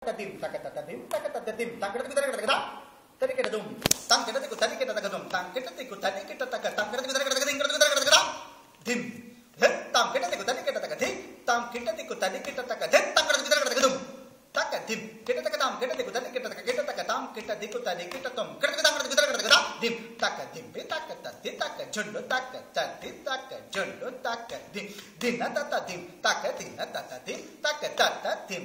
tatim dim tatim takata dim takata tatim takata dim tadi kita dim tang kita tiku dim kita takata dim tang kita tiku dim kita takata tang dim tiku tadi kita dim tang kita tiku tadi kita takata dim dan tang kita tiku tadi kita takata dim tang kita tiku tadi kita takata dim tang kita tiku tadi kita takata dum taka dim kita takata tam kita tiku tadi kita takata kita takata tam kita tiku tadi kita tum kita tiku tang kita tiku tadi kita takata dim taka dim be takata ti taka jondo takata ti taka jondo taka dim dinata ta dim taka dinata ta dim takata ta dim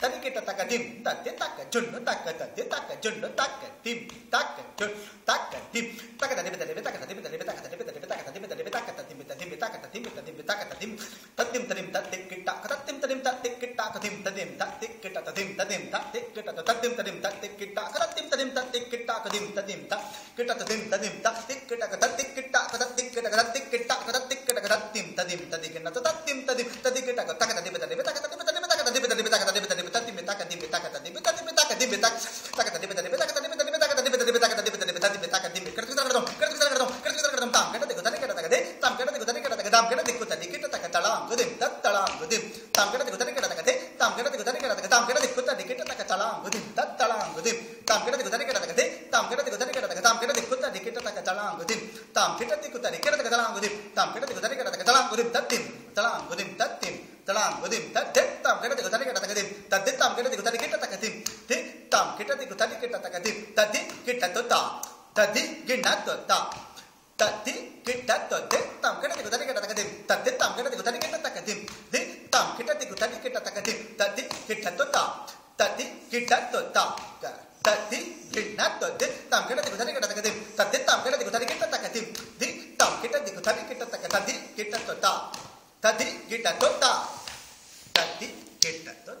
तक तक दिम तक तक जुन्न तक तक तक जुन्न तक दिम तक जुन तक दिम तक तक दिम तक तक तक दिम तक तक दिम तक तक दिम तक तक तक दिम तक दिम तक तक दिम तक दिम तक तक दिम तक दिम तदिम तक दिम किटा तक दिम तदिम तक दिम किटा तक दिम तदिम तक दिम किटा तक दिम तदिम तक दिम किटा तक दिम तदिम तक दिम किटा तक दिम तदिम तक दिम किटा तक दिम तदिम तक किटा तक दिम तदिम तक दिम किटा तक तक दिम किटा तक दिम किटा तक दिम किटा तक दिम तदिम तक तदिम तदिम तदिम तक तदिम तदिम तदिम తదిమి తదిమి తదిమి తక దిమి తక తదిమి తదిమి తక దిమి తక తక తదిమి తదిమి తక తదిమి తదిమి తక తదిమి nam godim ta tet tam kete tikutani kete takadim ta dit tam kete tikutani kete takadim dit tam kete tikutani kete takadim ta dit kita to ta ta dit gina to ta ta dit kita to dit tam kete tikutani kete takadim ta dit tam kete tikutani kete takadim dit tam kete tikutani kete takadim ta dit kita to ta ta dit kita to ta ta dit gina to dit tam kete tikutani kete takadim ta dit tam kete tikutani kete takadim dit tam kete tikutani kete takadim dit kita to ta ta dit kita to ta Sakthi கேட்டத்தோ